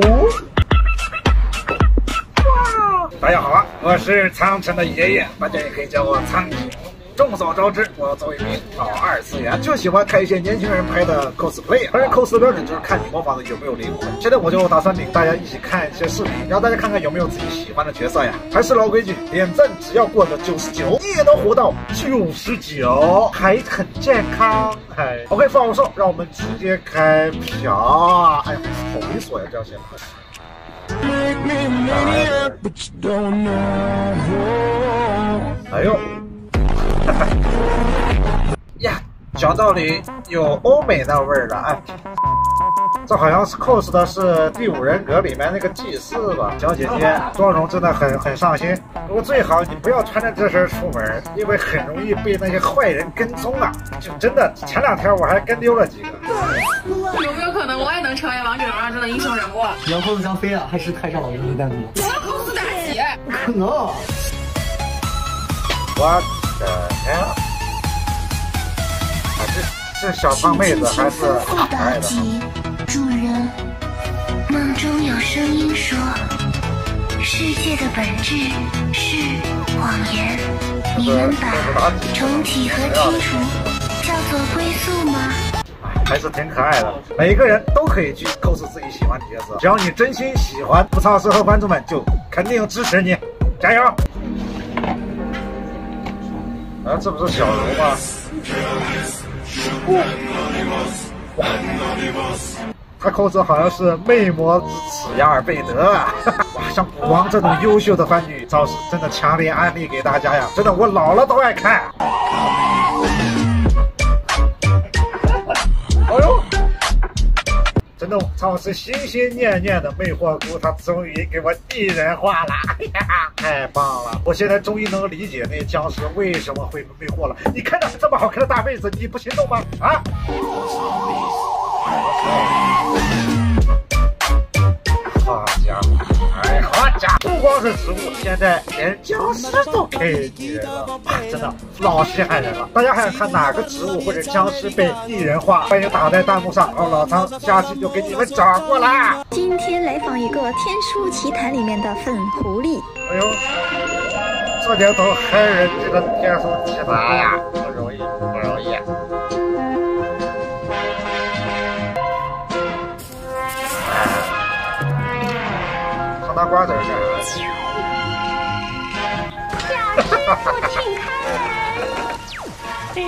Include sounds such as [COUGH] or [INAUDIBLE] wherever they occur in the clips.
哦，大家好啊，我是苍城的爷爷，大家也可以叫我苍井。众所周知，我作为一名老二次元，就喜欢看一些年轻人拍的 cosplay。而 cos 标准就是看你模仿的有没有灵魂。现在我就打算领大家一起看一些视频，让大家看看有没有自己喜欢的角色呀。还是老规矩，点赞只要过了九十九，你也能活到九十九，还很健康。哎，OK，放我说，让我们直接开票啊！哎呀，好猥琐呀，这样显得。哎呦！呀，讲道理有欧美那味儿了啊！这好像是 cos 的是《第五人格》里面那个祭司吧？小姐姐妆容真的很很上心。不过最好你不要穿着这身出门，因为很容易被那些坏人跟踪啊！就真的前两天我还跟丢了几个。有没有可能我也能成为王者荣耀中的英雄人物？你要 cos 张飞啊，还是太上老君的弹幕？我要 cos 妲己。不可能！我的天！还是小胖妹子还是可爱的？主人，梦中有声音说，世界的本质是谎言。你能把重启和清除叫做归宿吗？还是挺可爱的。每个人都可以去 cos 自己喜欢的角色，只要你真心喜欢，不操师和观众们就肯定支持你，加油！啊，这不是小柔吗？哇，他扣子好像是魅魔之子亚尔贝德啊！[LAUGHS] 哇，像古王这种优秀的番女招式，真的强烈安利给大家呀！真的，我老了都爱看。我，操！是心心念念的魅惑菇，他终于给我拟人化了，[LAUGHS] 太棒了！我现在终于能理解那僵尸为什么会魅惑了。你看着这么好看的大妹子，你不心动吗？啊！现在连僵尸都可以拟人了，真的老稀罕人了。大家还想看哪个植物或者僵尸被拟人化？欢迎打在弹幕上，然后老苍下期就给你们找过来。今天来访一个《天书奇谭》里面的粉狐狸。哎呦，这年头害人这个天书奇谭呀，不容易，不容易。唱大瓜子干啥？父亲开门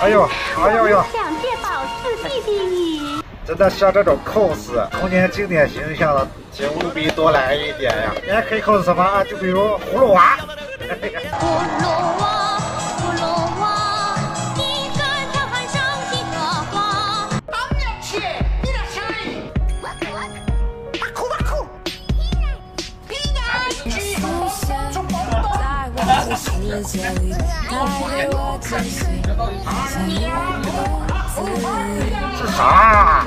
哎呦，哎呦呦！想见宝四弟弟你。真的像这种 cos 童年经典形象的，请务必多来一点呀！你还可以 cos 什么啊？就比如葫芦娃。葫 [LAUGHS] 芦是啥？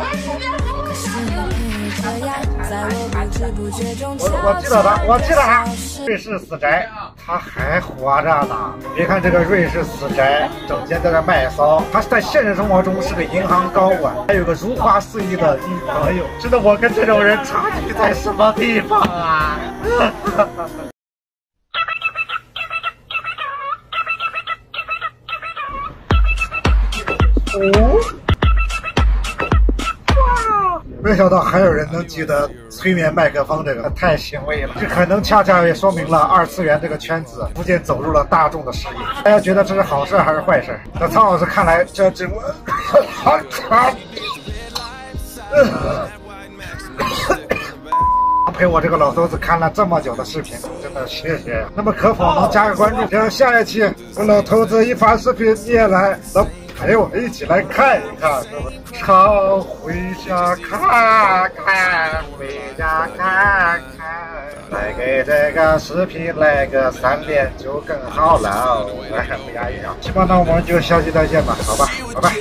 我我记得他，我记得他，瑞士死宅，他还活着呢。别看这个瑞士死宅整天在这卖骚，他在现实生活中是个银行高管，还有个如花似玉的女朋友。知道我跟这种人差距在什么地方啊？[LAUGHS] 哦。没想到还有人能记得催眠麦克风这个，太欣慰了。这可能恰恰也说明了二次元这个圈子逐渐走入了大众的视野。大家觉得这是好事还是坏事？在苍老师看来，这这我好惨。陪我这个老头子看了这么久的视频，真的谢谢。那么可否能加个关注，这样下一期我老头子一发视频你也来，能陪我一起来看一看，是不是？常回家看看，回家看看，来给这个视频来个三连就更好了。我还不押韵啊，希望那我们就下期再见吧，好吧，拜拜。